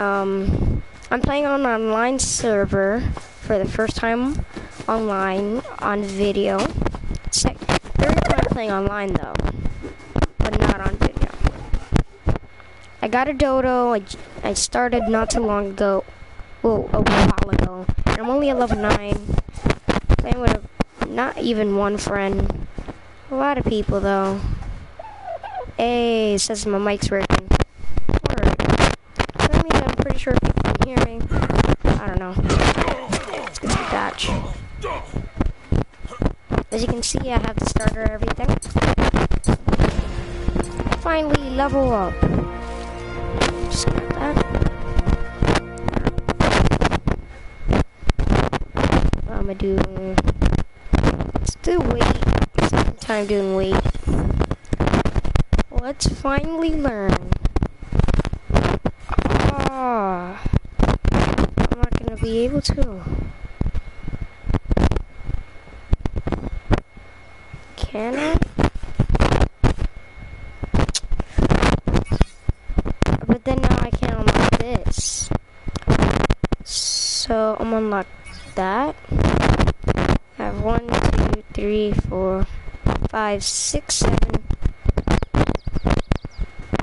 Um, I'm playing on an online server for the first time online on video. Sec- third time playing online though, but not on video. I got a dodo. I, I started not too long ago. Well, a while ago. And I'm only at level 9. Playing with a, not even one friend. A lot of people though. Hey, says my mic's working. Sure people can hear me. I don't know. Get to the batch. As you can see, I have the starter everything. Finally, level up. Just got that. I'm gonna do. Do weight. Second time doing weight. Let's finally learn. Ah, I'm not gonna able to. Can I? But then now I can't unlock this. So I'm unlock that. I have one, two, three, four, five, six, seven,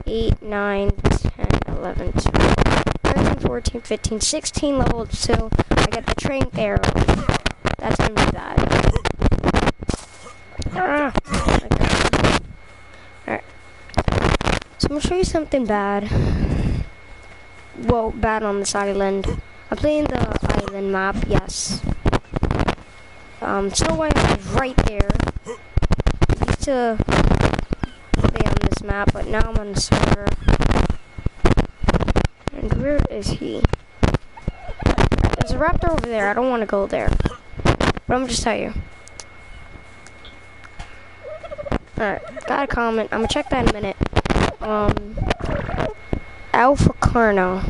eight, nine, ten, eleven, twelve, thirteen, fourteen, fifteen, sixteen levels so I get the tranq arrow. That's gonna be bad. Ah. Alright. So I'm gonna show you something bad. Well, bad on this island. I'm playing the island map, yes. Um, Snow White is right there. I used to play on this map, but now I'm on the server. Is he? There's a raptor over there. I don't want to go there. But I'm just tell you. Alright, got a comment. I'm gonna check that in a minute. Um, Alpha Carno.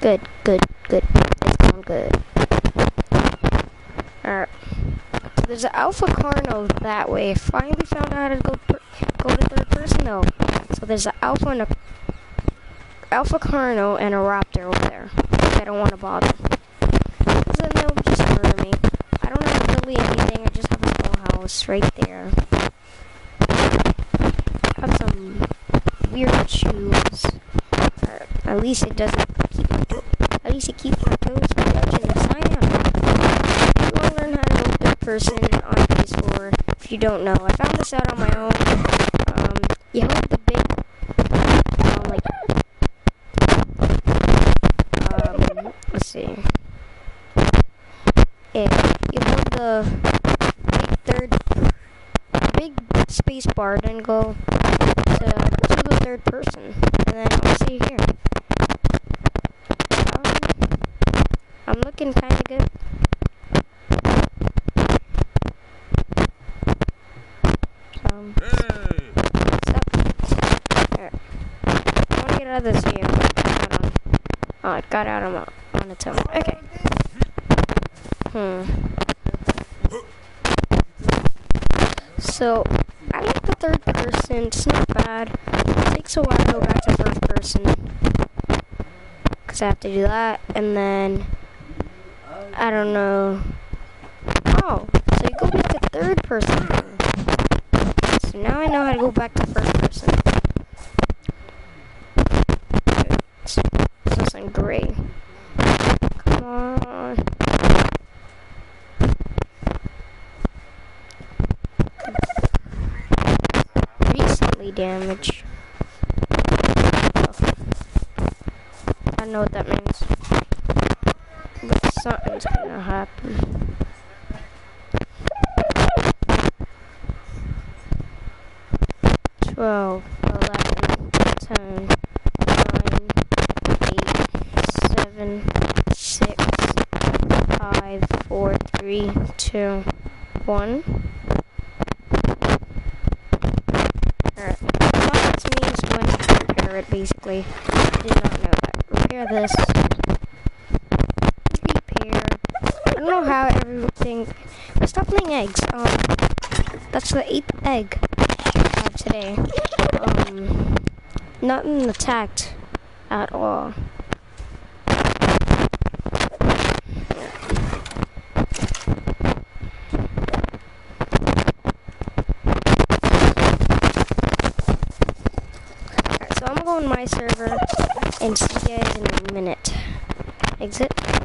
Good, good, good. It's going good. Alright. So there's an Alpha Carno that way. Finally found out how to go go to third person though. So there's an Alpha and a Alpha Carno and a Raptor over there. I don't want to bother. Because then they'll just murder me. I don't have really anything. I just have a small house right there. I have some weird shoes. At least it doesn't keep at least it keeps my toes from touching the cyan. You want to learn how to go third person on PS4 if you don't know. I found this out on my own. Um, you hold the big, um, like, um, let's see. Yeah, you hold the big third, big space bar, then go to, to the third person, and then I'll see you here. Um, I'm looking kind of good. Um, stop. Alright. I want to get out of this here. Hold on. Oh, it got out of my, on its own. Okay. Hmm. So, I like the third person. It's not bad. It takes a while to go back to first person. I have to do that. And then, I don't know. Oh, so you go back to third person. So now I know how to go back to first person. It's, it's looking great. Come on. Recently damage. Okay. I don't know what that means. But something's gonna happen. Twelve, eleven, ten, nine, eight, seven, six, five, four, three, two, one. Alright. This means when to repair it, basically. I did not know that. Repair this. Repair. I don't know how everything. Stop laying eggs. Um, that's the eighth egg I have today. Um, nothing attacked at all. so I'm gonna go on my server and see you guys in a minute. Exit.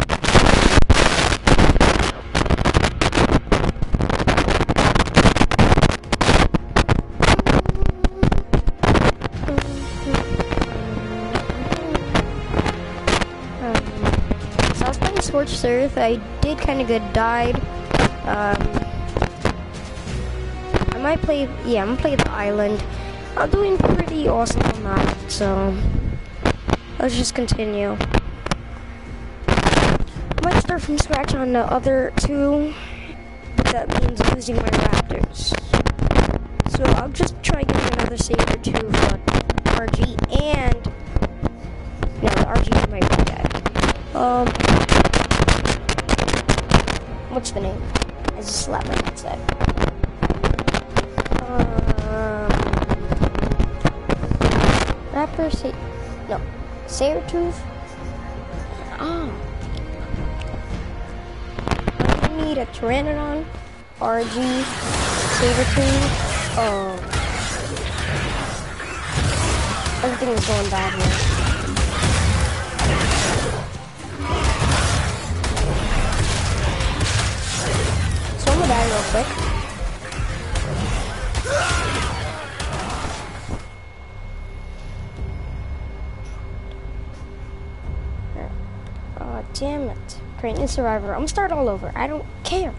Earth. I did kind of good. Died. Um, I might play. Yeah, I'm gonna play the island. I'm doing pretty awesome on that. So let's just continue. I might start from scratch on the other two, but that means losing my raptors. So I'll just try getting another saber too for raptor, say, no, Sabertooth. Oh. I need a Pteranodon, Argy, Sabertooth. Oh. Um, everything is going bad here. die real quick. Damn it. Create new survivor. I'm gonna start all over. I don't care.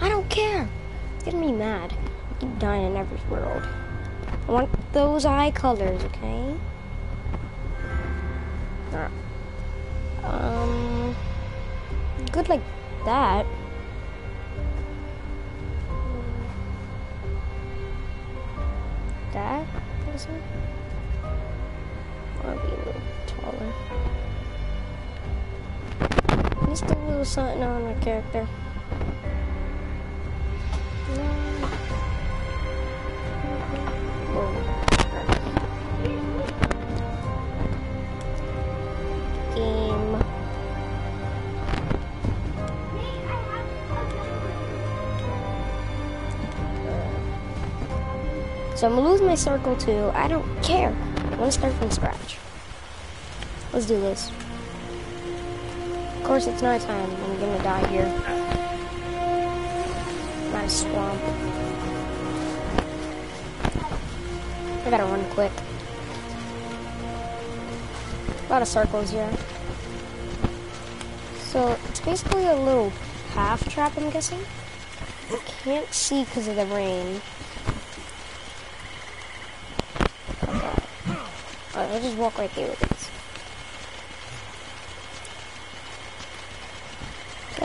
I don't care. It's getting me mad. I keep dying in every world. I want those eye colors, okay? Um, good like that. that Something on my character. So I'm gonna lose my circle too. I don't care. I wanna start from scratch. Let's do this. Of course, it's night time. I'm gonna die here. My swamp. I gotta run quick. A lot of circles here. So, it's basically a little half trap, I'm guessing. I can't see because of the rain. I'll just walk right through.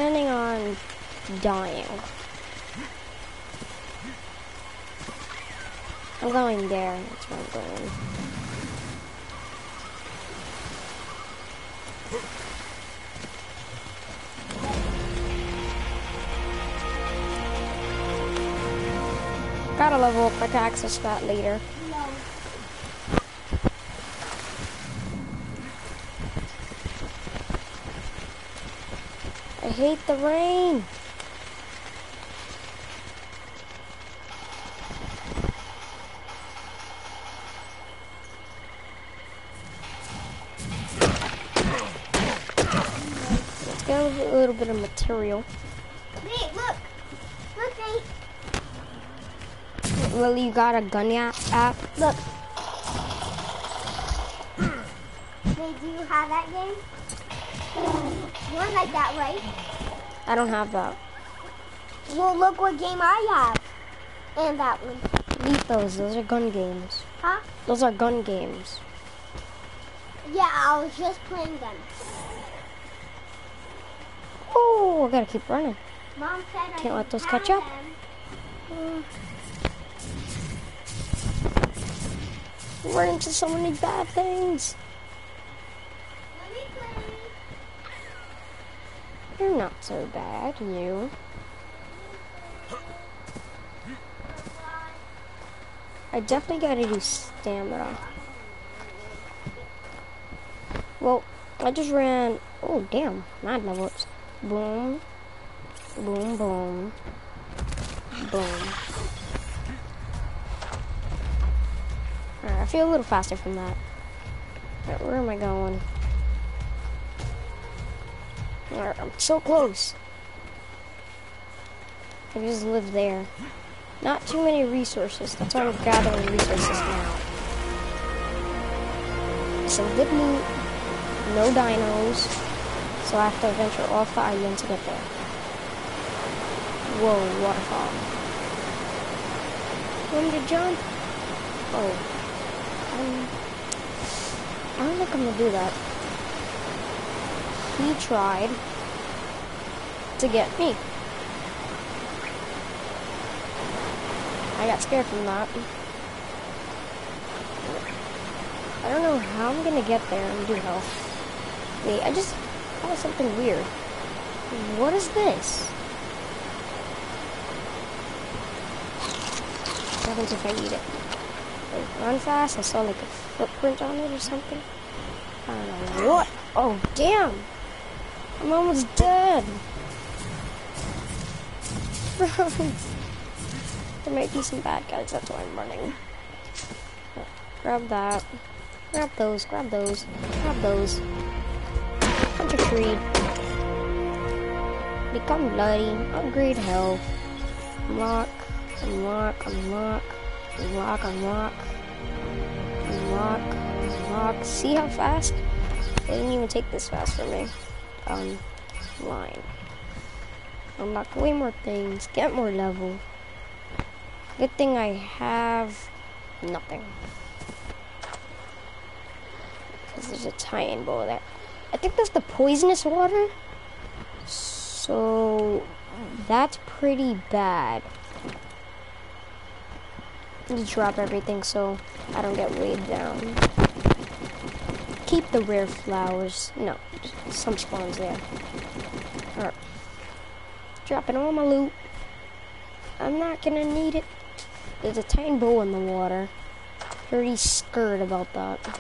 Planning on dying. I'm going there. That's where I'm going. Gotta level up my access that later. Hate the rain. Let's get a little bit of material. Wait, look. Look, Nate. Lily, you got a gun app? Look. Wait, do you have that game? You want like that, right? I don't have that. Well, look what game I have. And that one. Leave those. Those are gun games. Huh? Those are gun games. Yeah, I was just playing them. Oh, I gotta keep running. Mom said Can't I let those catch up. Them. Run into so many bad things. You're not so bad, you. I definitely gotta do stamina. Well, I just ran. Oh, damn. Mad levels. Boom. Boom, boom. Boom. Alright, I feel a little faster from that. Where am I going? Alright, I'm so close. I just live there. Not too many resources. That's why I'm gathering resources now. Some good loot. No dinos. So I have to venture off the island to get there. Whoa, waterfall. Want to jump? Oh. Um, I don't think I'm gonna do that. He tried to get me. I got scared from that. I don't know how I'm gonna get there and do health. Wait, I just saw something weird. What is this? What happens if I eat it? Like, run fast? I saw like a footprint on it or something. I don't know what. Oh, damn! I'm almost dead. there might be some bad guys, that's why I'm running. Grab that. Grab those, grab those, grab those. Punch tree. Become bloody. Upgrade health. Unlock. Unlock. Unlock. Unlock. Unlock. Unlock. Unlock. See how fast? It didn't even take this fast for me. Um, line. Unlock way more things. Get more level. Good thing I have nothing. Because there's a Titanoboa there. I think that's the poisonous water. So that's pretty bad. Just drop everything so I don't get weighed down. Keep the rare flowers. No, some spawns there. Alright. Dropping all my loot. I'm not gonna need it. There's a Titanoboa in the water. Pretty scared about that.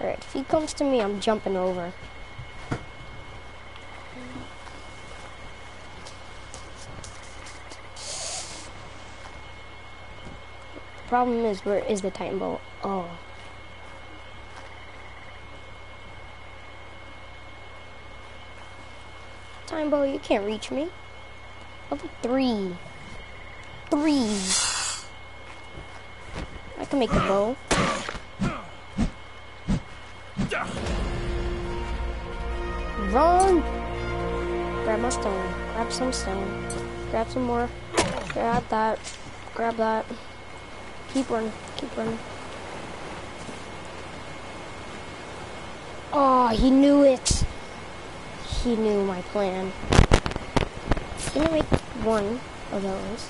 Alright, if he comes to me, I'm jumping over. The problem is, where is the Titanoboa? Oh. Time bow, you can't reach me. Level three. Three. I can make a bow. Run! Grab my stone. Grab some stone. Grab some more. Grab that. Grab that. Keep running. Keep running. Oh, he knew it. He knew my plan. I'm gonna make one of those.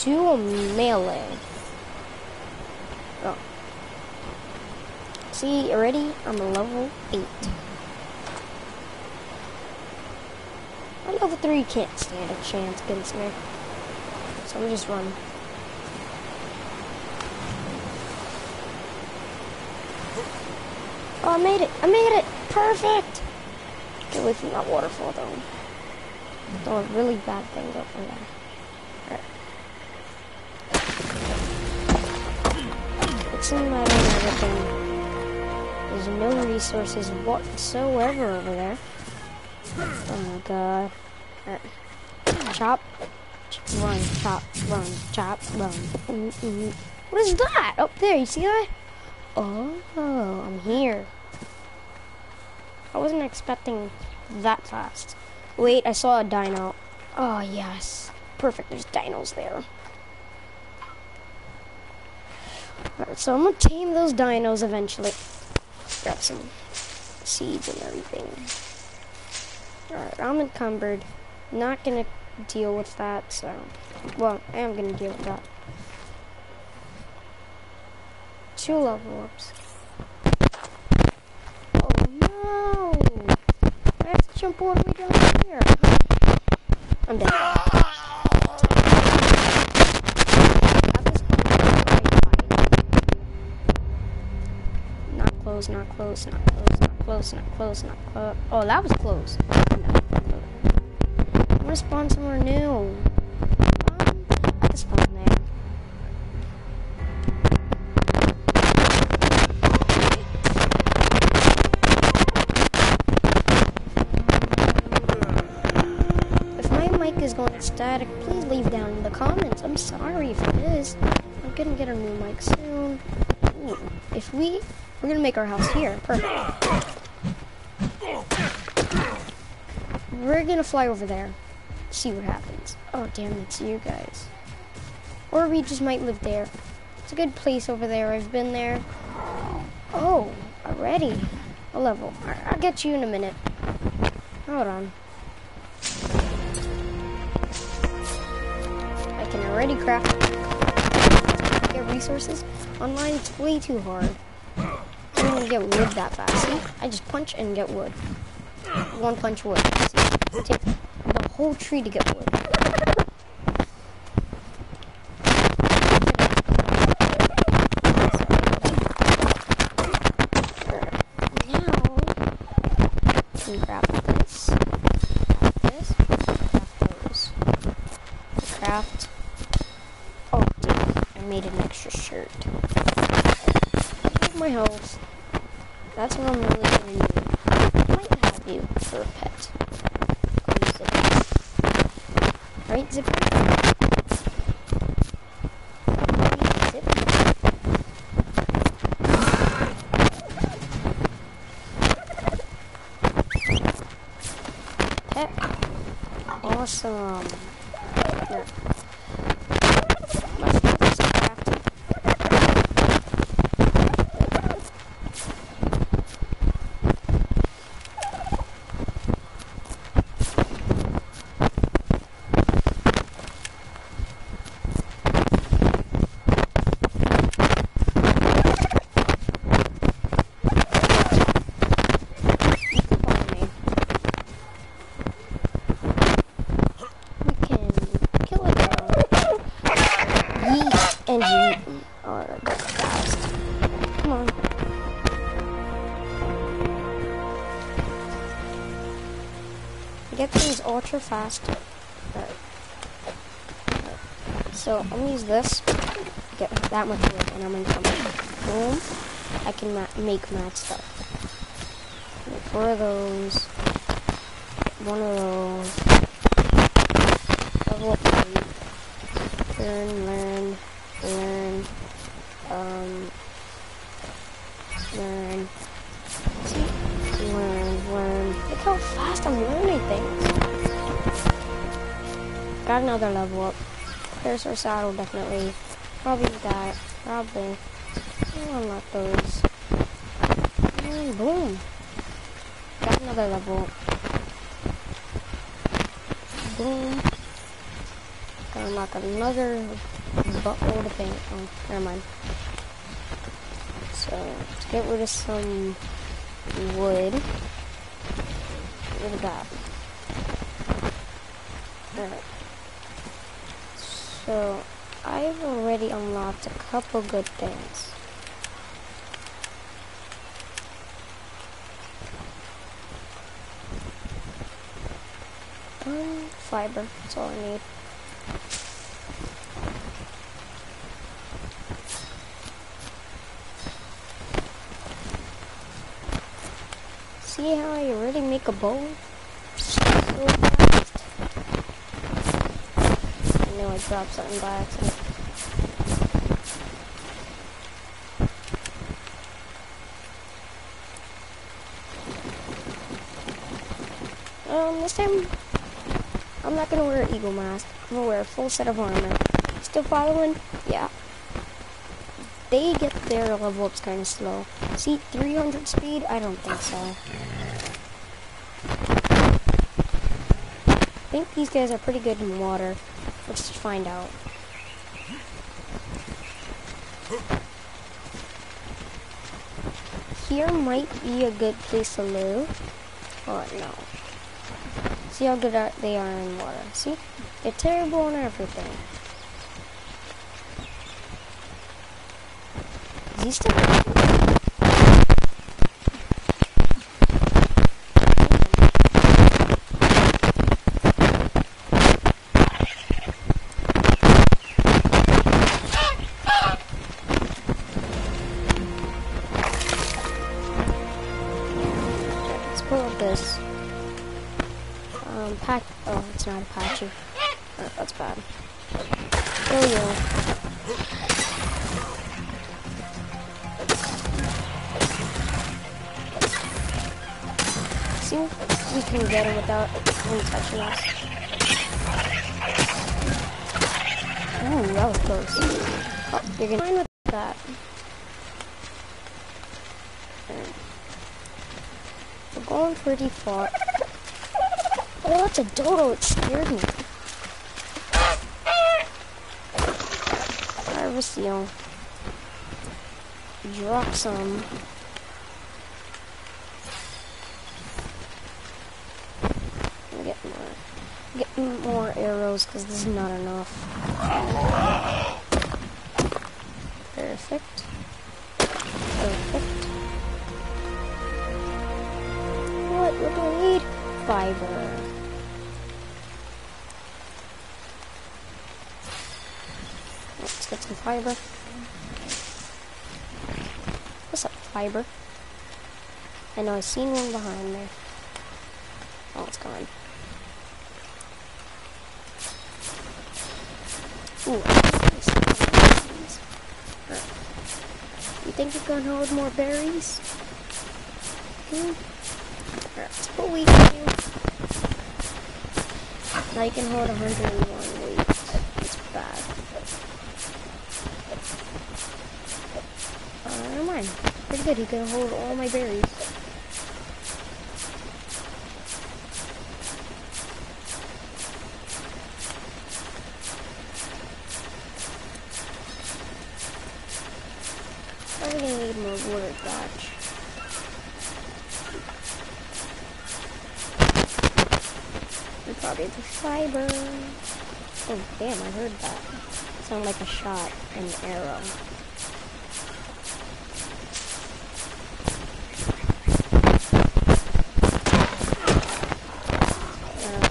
Two melee. Oh. See, already I'm a level 8. A level 3 can't stand a chance against me. So I'm just run. Oh, I made it! I made it! Perfect! Get away from that waterfall, though. Don't a really bad thing up from there. It's in my everything. There's no resources whatsoever over there. Oh my god. Alright. Chop. Run, chop, run, chop, run. Mm -mm. What is that? Up there, you see that? Oh, I'm here. I wasn't expecting that fast. Wait, I saw a dino. Oh, yes. Perfect, there's dinos there. Alright, so I'm gonna tame those dinos eventually. Grab some seeds and everything. Alright, I'm encumbered. Not gonna deal with that, so... Well, I am gonna deal with that. Two level ups. No! To jump all the way down here. I'm dead. Not close, not close, not close, not close, not close, not close. Oh, that was close. No. I want to spawn somewhere new. Static, please leave down in the comments. I'm sorry if it is. I'm gonna get a new mic soon. Ooh, if we, we're gonna make our house here. Perfect. We're gonna fly over there. See what happens. Oh damn, it's you guys. Or we just might live there. It's a good place over there. I've been there. Oh, already. A level. I'll get you in a minute. Hold on. Already craft. Get resources. Online, it's way too hard. I don't even get wood that fast. See? I just punch and get wood. One punch wood. See? It takes the whole tree to get wood. Now, we can grab this, this, craft those. Craft. Oh, dude, I made an extra shirt. Here's my house. That's what I'm really gonna need. I might have you for a pet. Call you Zippy. Right, Things ultra fast. Alright. So I'm gonna use this. Get that much wood, and I'm gonna come. Boom. I can ma- make mad stuff. Make four of those. One of those. Level. Learn, learn, learn. There's our saddle, definitely. Probably that. Probably. Oh, I'll unlock those. And boom. Got another level. Boom. Gotta unlock another buttload of paint. Oh, never mind. So, let's get rid of some wood. Get rid of that. Alright. So, I've already unlocked a couple good things. Um, fiber. That's all I need. See how I already make a bow? So fast. Dropped something by accident. Um, this time, I'm not gonna wear an eagle mask. I'm gonna wear a full set of armor. Still following? Yeah. They get their level ups kind of slow. See, 300 speed? I don't think so. I think these guys are pretty good in water. Let's find out. Here might be a good place to live. Oh, no. See how good they are in water. See? They're terrible on everything. Is he still us. Ooh, that was close. Oh, you're gonna with that. We're going pretty far. Oh, that's a dodo. It scared me. Harvest seal. Drop some. Get more. Get more arrows because this is not enough. Perfect. Perfect. What? What do we need? Fiber. Let's get some fiber. What's up, fiber? I know I seen one behind there. Oh, it's gone. Ooh, You think you can hold more berries? Hmm? That's what we can do. Now you can hold 101 weight. It's bad. Uh, never mind. Pretty good. You can hold all my berries. Heard that. Sound like a shot, an arrow. Uh,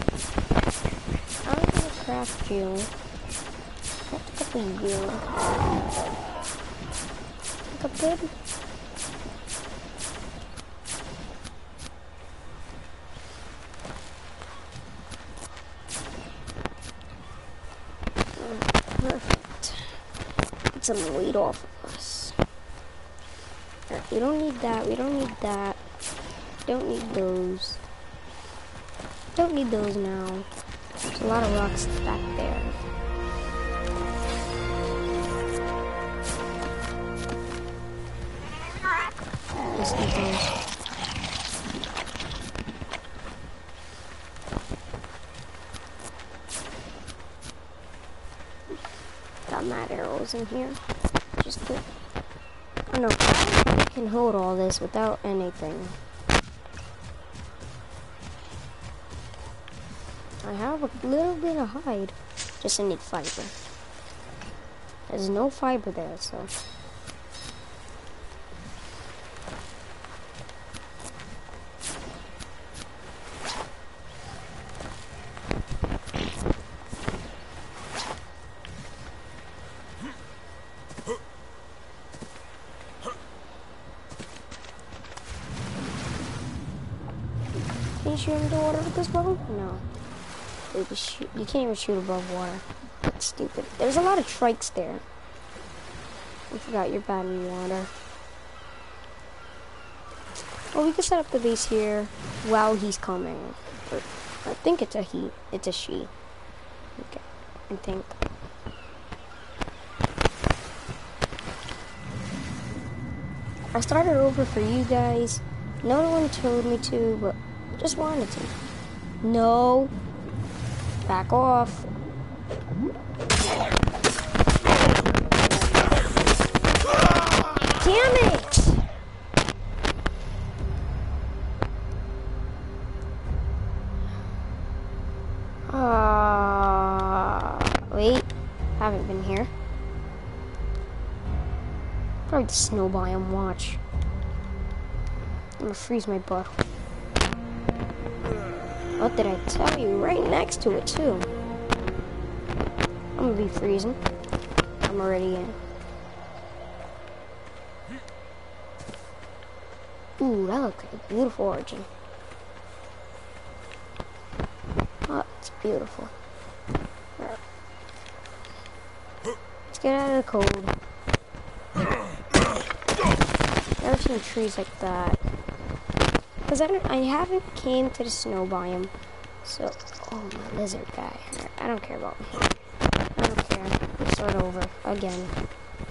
I'm gonna craft you. A couple of you. Look up good. Perfect. Get some weight off of us. We don't need that. We don't need that. Don't need those. Don't need those now. There's a lot of rocks back there need those. Got arrows in here. Just good. Oh no, I can hold all this without anything. I have a little bit of hide. Just I need fiber. There's no fiber there, so. Can you shoot into water with this bow? No. You, shoot, you can't even shoot above water. That's stupid. There's a lot of trikes there. I forgot you're bad in water. Well, we can set up the base here while he's coming. I think it's a he. It's a she. Okay, I think. I started over for you guys. No one told me to, but just wanted to. No. Back off. Damn it! Ah, wait. Haven't been here. Probably the snow biome. Watch. I'm gonna freeze my butt. What did I tell you? Right next to it, too. I'm gonna be freezing. I'm already in. Ooh, that looks like a beautiful origin. Oh, it's beautiful. Let's get out of the cold. Never seen trees like that. Cause I I haven't came to the snow biome, so oh my lizard guy. I don't care about him. I don't care. Let's start over again.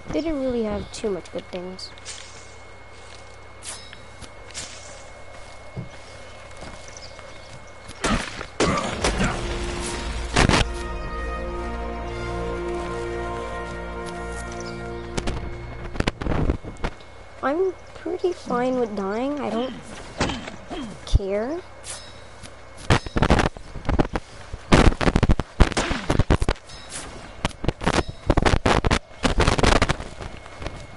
They didn't really have too much good things. I'm pretty fine with dying. I don't care.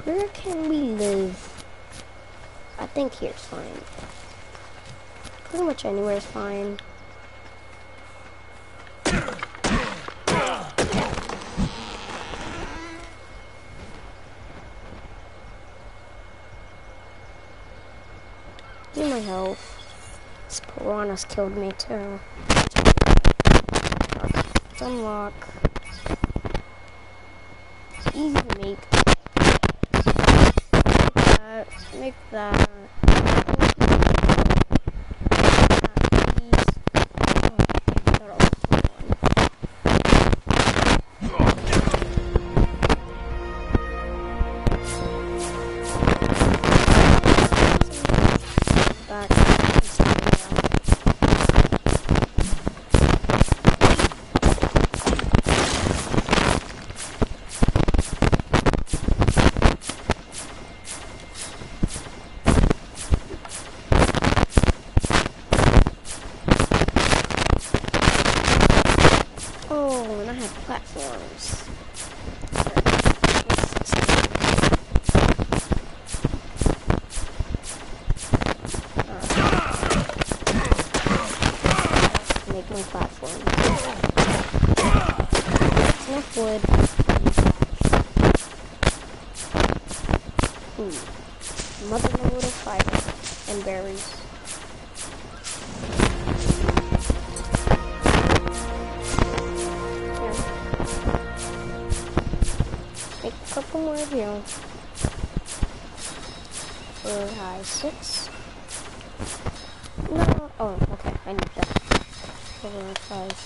Where can we live? I think here's fine. Pretty much anywhere is fine. Need my health. This piranhas killed me too. Unlock. Easy to make. That, make that.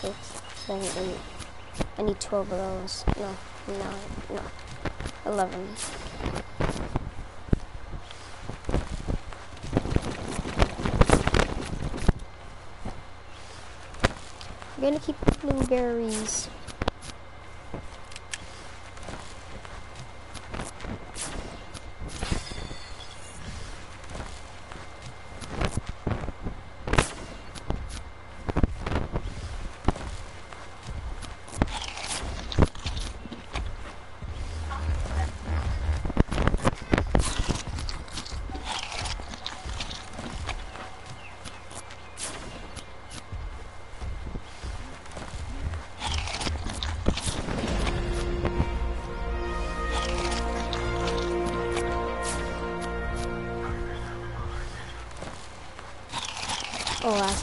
Six, seven, eight. I need 12 of those. No, nine, no, 11. I'm gonna keep blueberries.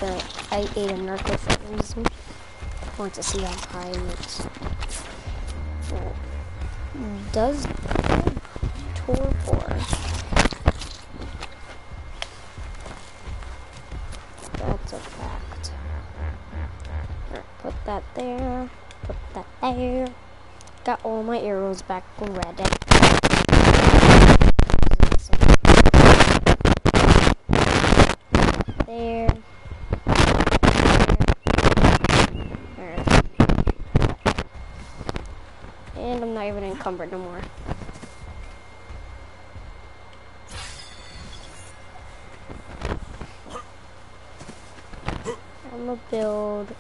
Oh, I ate a narco for a reason. I want to see how high it well, does torpor. That's a fact. Put that there. Put that there. Got all my arrows back ready. There. There. And I'm not even encumbered no more. I'm gonna build.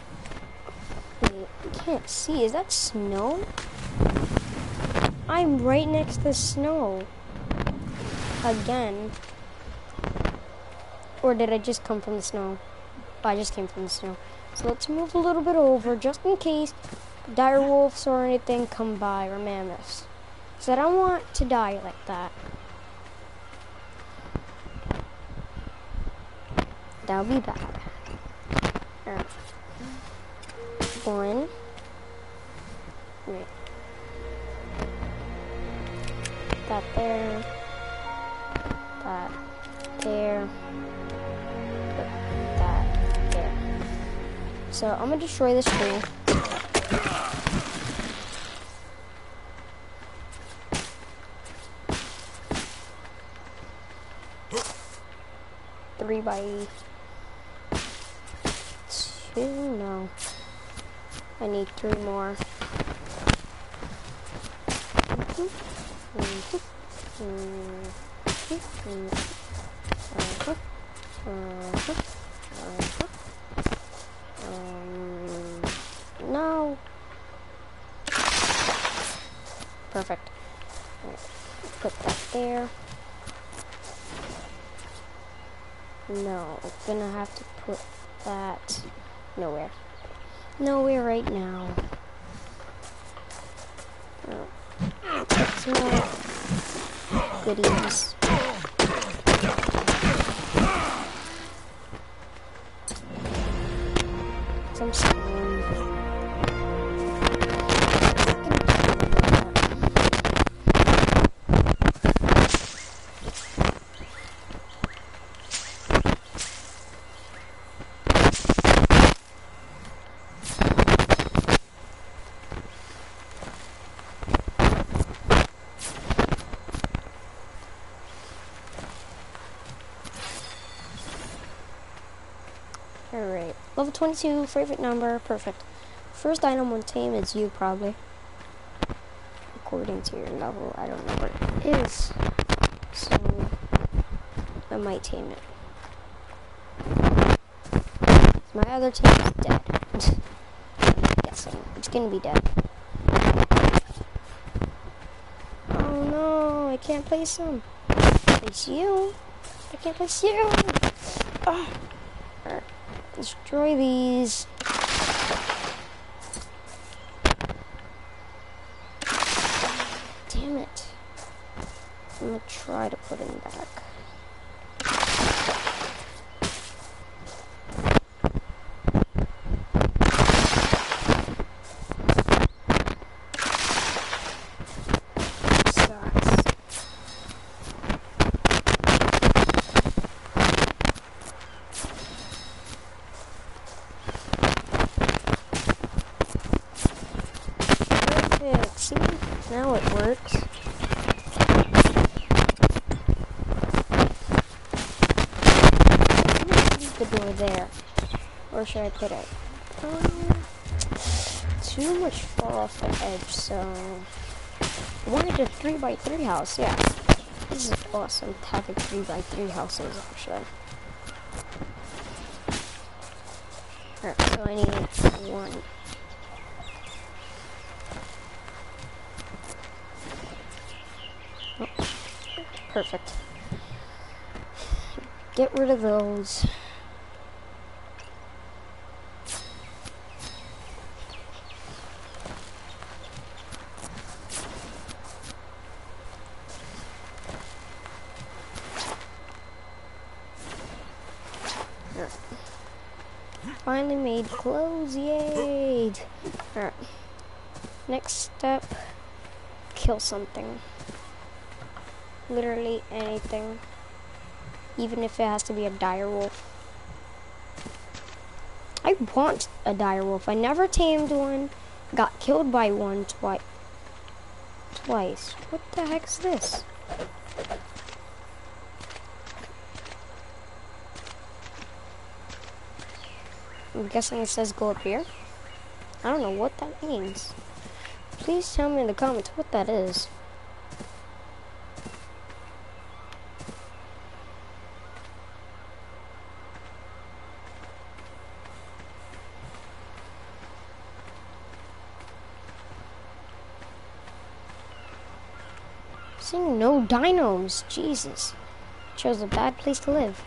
Wait, you can't see. Is that snow? I'm right next to snow. Again. Or did I just come from the snow? I just came from the snow. So let's move a little bit over just in case dire wolves or anything come by or mammoths. So I don't want to die like that. That would be bad. Alright. one. Wait. That there. That there. That there. So I'm gonna destroy this tree. Three by two? No. I need three more. Mhm, mhm, mhm, mhm, uh-huh, Alright. Level 22, favorite number, perfect. First item on tame is you, probably. According to your level, I don't know what it is. So, I might tame it. My other team is dead. I'm guessing. It's gonna be dead. Oh no, I can't place him. Place you. I can't place you. Ah. Destroy these. Damn it. I'm gonna try to put him back. Sucks. Perfect. See? Now it works. I'm gonna leave the door there. It? Um, too much far off the edge, so... I wanted a 3x3 house, yeah. This is awesome, having 3x3 houses, actually. Alright, so I need one. Oh, perfect. Get rid of those. Alright. Finally made clothes, yay! Alright. Next step, kill something. Literally anything. Even if it has to be a dire wolf. I want a dire wolf. I never tamed one. Got killed by one twice. Twice. What the heck's this? I'm guessing it says go up here. I don't know what that means. Please tell me in the comments what that is. Seeing no dinos, Jesus. Chose a bad place to live.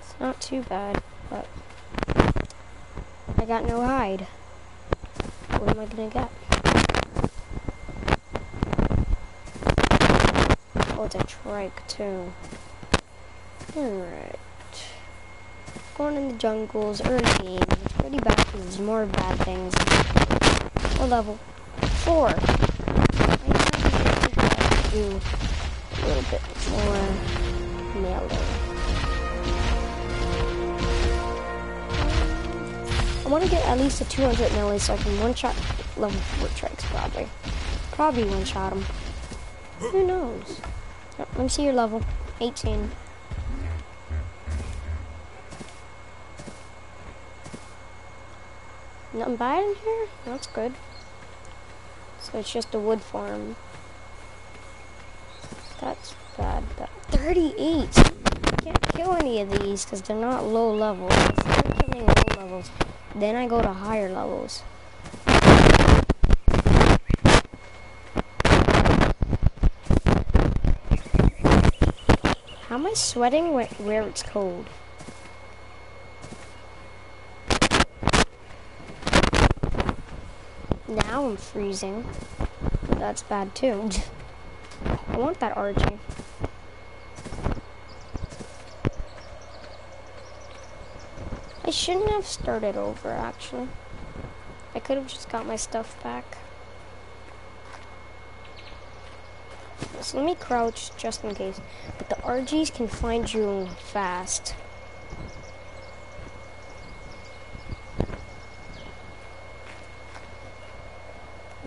It's not too bad, I got no hide. What am I gonna get? Oh, it's a trike too. Alright. going in the jungles early game. It's pretty bad because there's more bad things. What level? Four. I do a little bit more melee. I want to get at least a 200 melee so I can one-shot level 4 trikes, probably. Probably one-shot them. Who knows? Let me see your level. 18. Nothing bad in here? That's good. So it's just a wood farm. That's bad. That 38! Can't kill any of these because they're not low levels. Start killing low levels. Then I go to higher levels. How am I sweating where, it's cold? Now I'm freezing. That's bad too. I want that Argy. Shouldn't have started over actually. I could have just got my stuff back. So let me crouch just in case. But the Argys can find you fast.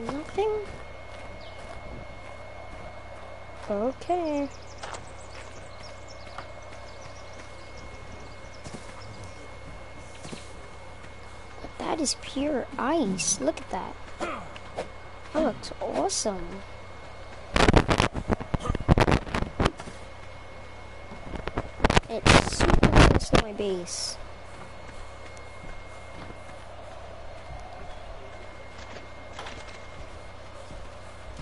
Nothing? Okay. That is pure ice. Look at that. That looks awesome. It's super close to my base.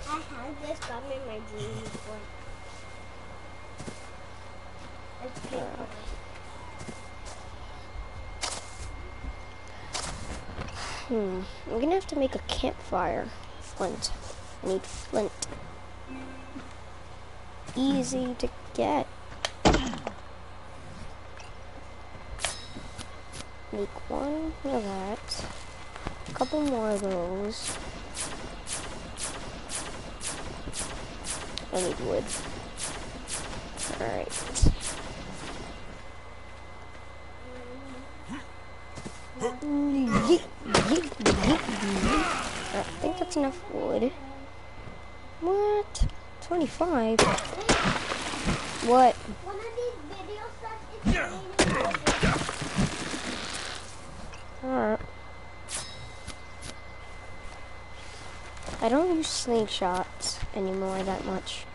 I had this gum in my dream before. It's paper. Hmm. I'm gonna have to make a campfire. Flint. I need flint. Easy to get. Make one of that. A couple more of those. I need wood. Alright. Yeet, yeet, yeet, yeet. I think that's enough wood. What? 25? What? Alright. I don't use slingshots anymore that much.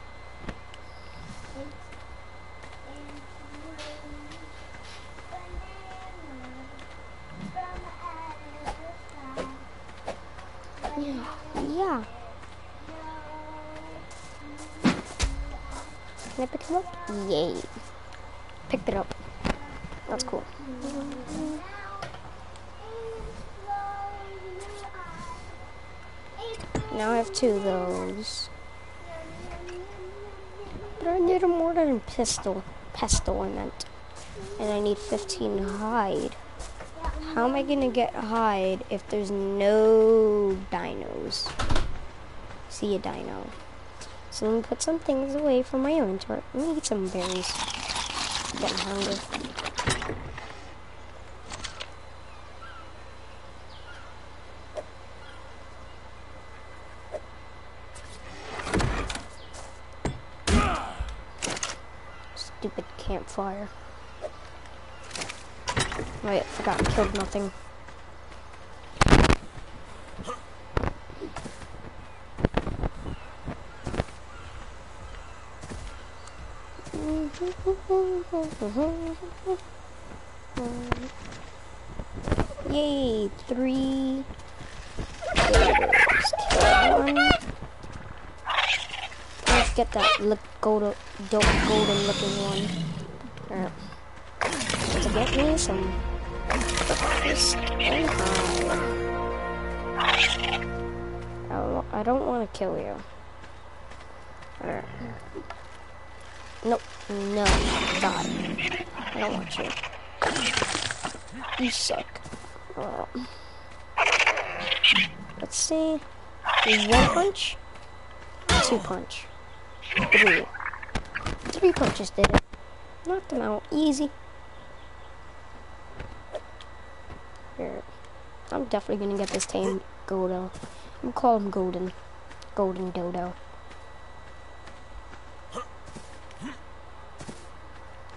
Pistol. Pestle, I meant. And I need 15 hide. How am I gonna get hide if there's no dinos? See a dino. So let me put some things away from my inventory. Let me get some berries. I'm getting hungry. Stupid campfire. Wait, oh, I forgot killed nothing. Yay, three. Let's. Let's get that look golden, dope golden looking one. Alright. To get me some. I don't, want to kill you. Alright. Nope. No. God. I don't want you. You suck. Uh, let's see. One punch. Two punch. Three. Three punches did it. Knocked them out. Easy. Here. I'm definitely gonna get this tame Godo. I'm call him Golden. Golden Dodo.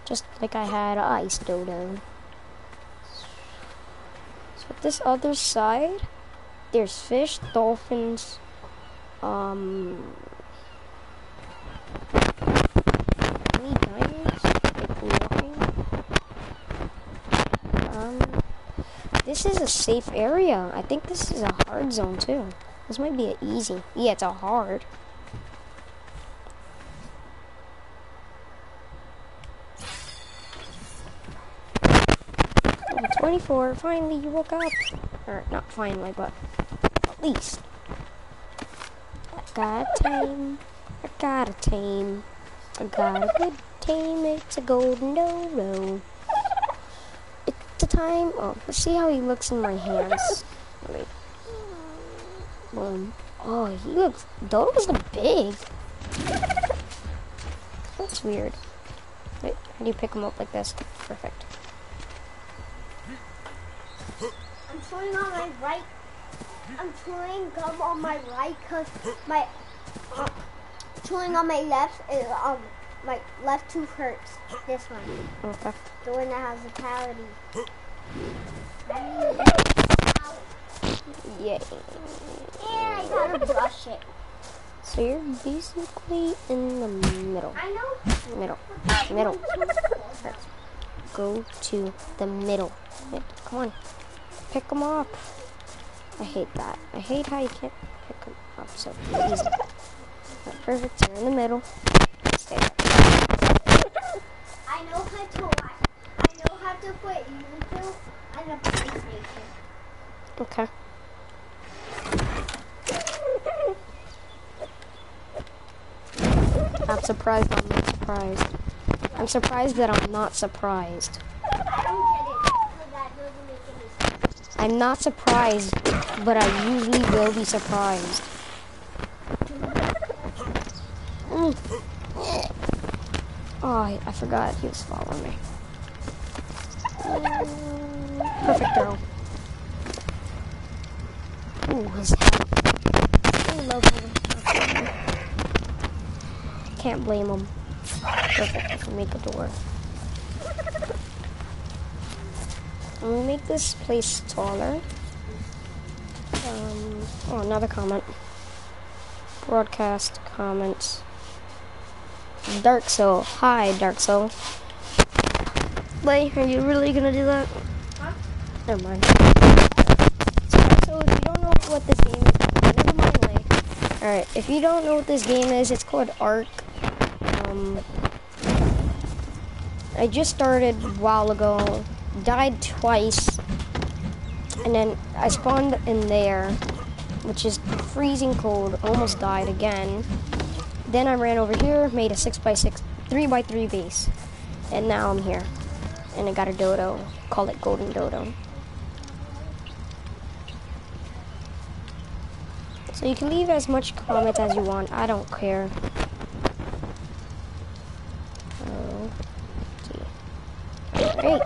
Just like I had Ice Dodo. So this other side, there's fish, dolphins, um, any diners, like walking. Um, this is a safe area. I think this is a hard zone too. This might be an easy. Yeah, it's a hard. Oh, 24. Finally, you woke up. Or, not finally, but at least. I got a tame. I got a tame. I got a good tame. It's a golden dodo. Time. Oh, let's see how he looks in my hands. Wait. Boom. Oh, he looks. Dodos are big. That's weird. Wait, how do you pick them up like this? Perfect. I'm chewing on my right. I'm chewing gum on my right because my uh, chewing on my left is um my left tooth hurts. This one, Okay. the one that has the cavity. Yeah. And I gotta brush it. So you're basically in the middle. I know. Middle. Middle. Go to the middle. Come on. Pick them up. I hate that. I hate how you can't pick them up so easy. Right, perfect. You're in the middle. Stay there. I know how to watch. I know how to put Okay. I'm surprised I'm not surprised. I'm surprised that I'm not surprised. I'm not surprised, but I usually will be surprised. Mm. Oh, I, I forgot he was following me. Perfect throw. Ooh, his. I love him. Can't blame him. Perfect, make a door. I'm gonna make this place taller. Um, oh, another comment. Broadcast comments. Dark Soul. Hi, Dark Soul. Wait, are you really gonna do that? Never mind. So, if you don't know what this game is, never mind, Lay. Alright, if you don't know what this game is, it's called Ark. Um, I just started a while ago, died twice, and then I spawned in there, which is freezing cold, almost died again. Then I ran over here, made a 6x6, 3x3 base, and now I'm here. And I got a dodo, call it Golden Dodo. So you can leave as much comments as you want, I don't care. Oh, gee. Great.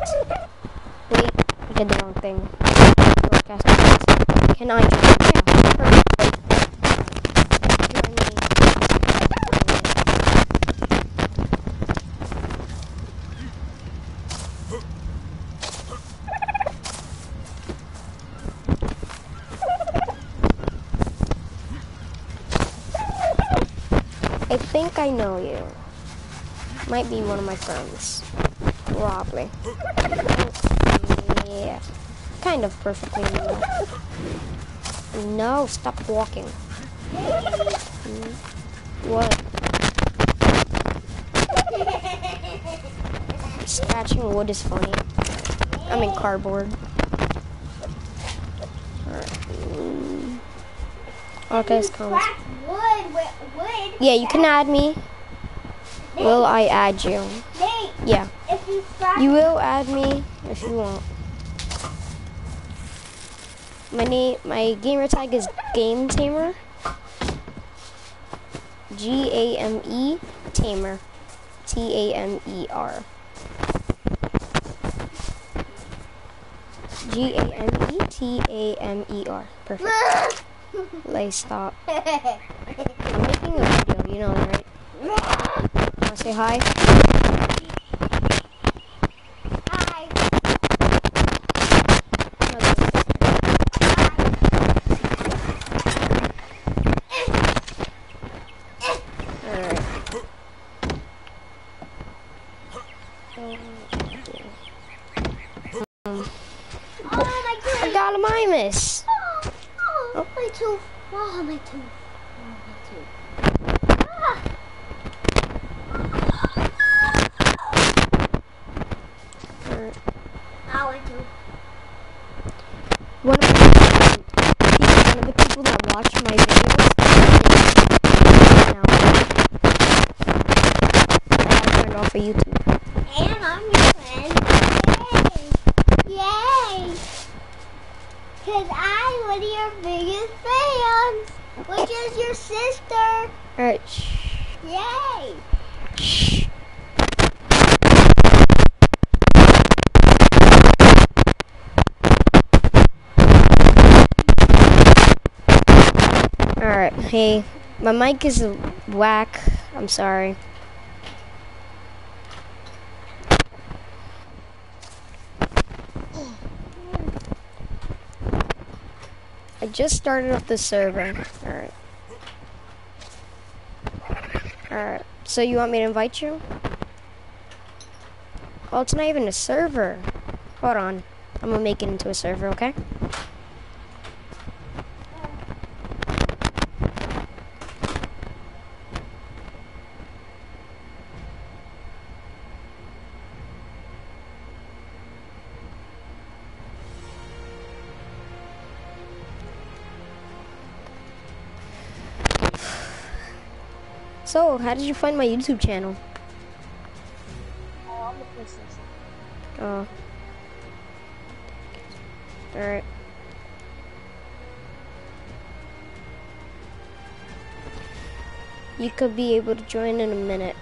Wait, I did the wrong thing. Broadcast comments. Can I join? Yeah, perfect. Join me. I think I know you. Might be one of my friends. Probably. Yeah. Kind of perfectly know. No, stop walking. What? Scratching wood is funny. I mean cardboard. Alright. Mm. Okay, it's coming. Crack wood with wood. Yeah, you can add me. Will I add you? Yeah. if you You will add me if you want. My name, my gamer tag is Game Tamer. G A M E Tamer. T A M E R. G A M E T A M E R. Perfect. Like stop. A video, you know that, right? Wanna say? Hi. Alright. Oh, my I goodness. got a Mimus. Oh, oh, my tooth. Oh, my tooth. Oh, my tooth. Ah. Alright. Ow, my tooth. One of, the, one of the people that watch my videos now. I turned off of YouTube. And I'm your friend. Yay! Yay! Because I'm one of your biggest fans, which is your sister. Alright, shh. Yay! Shh. Alright, hey, my mic is whack. I'm sorry. I just started up the server. Alright. Alright, so you want me to invite you? Oh, it's not even a server. Hold on. I'm gonna make it into a server, okay? So, how did you find my YouTube channel? Oh. oh. Alright. You could be able to join in a minute.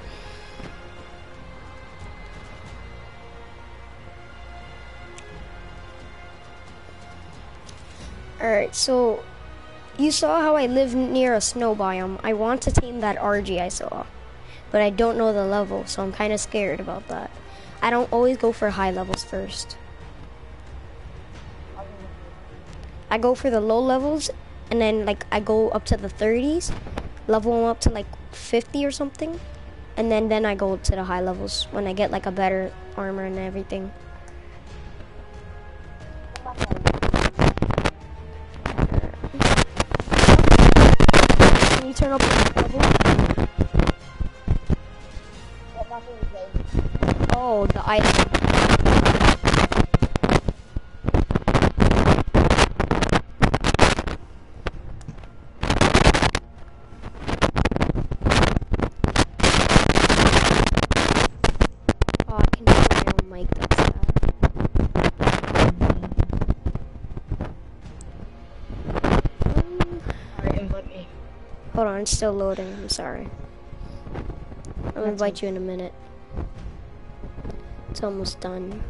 Alright, so you saw how I live near a snow biome. I want to tame that Argy I saw, but I don't know the level, so I'm kind of scared about that. I don't always go for high levels first. I go for the low levels, and then like I go up to the 30s, level them up to like 50 or something, and then then I go up to the high levels when I get like a better armor and everything. Turn up the level? Oh, the item. Oh, I can hear my own mic. That's sad. Um, Alright, invite me. hold on, it's still loading. I'm sorry. I'll invite you in a minute. It's almost done.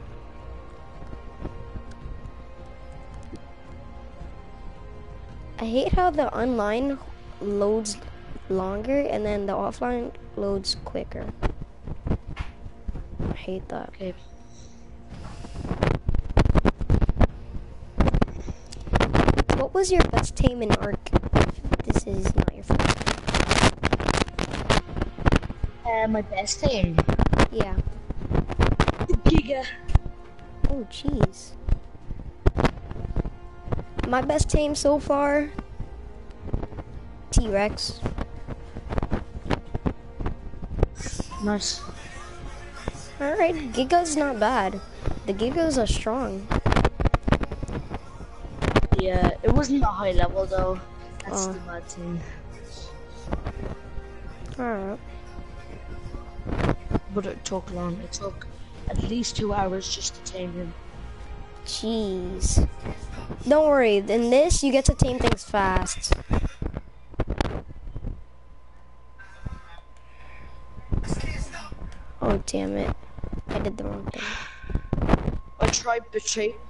I hate how the online loads longer and then the offline loads quicker. I hate that. Okay. What was your best tame in Ark? If this is not your first. Uh, my best team. Yeah. Giga. Oh, jeez. My best tame so far. T Rex. Nice. Alright, Giga's not bad. The Gigas are strong. Yeah, it wasn't a high level though. That's Oh. the bad thing. Alright. But it took long. It took at least two hours just to tame him. Jeez. Don't worry, in this you get to tame things fast. Oh damn it. I did the wrong thing. I tried betrayed me.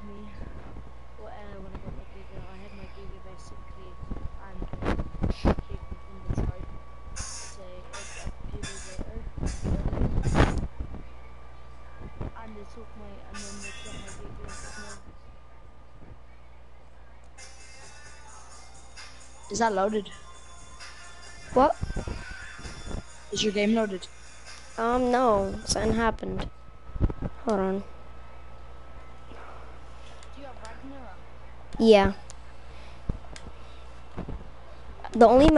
Is that loaded? What? Is your game loaded? Um, no. Something happened. Hold on. Do you have Ragnarok? Yeah. The only map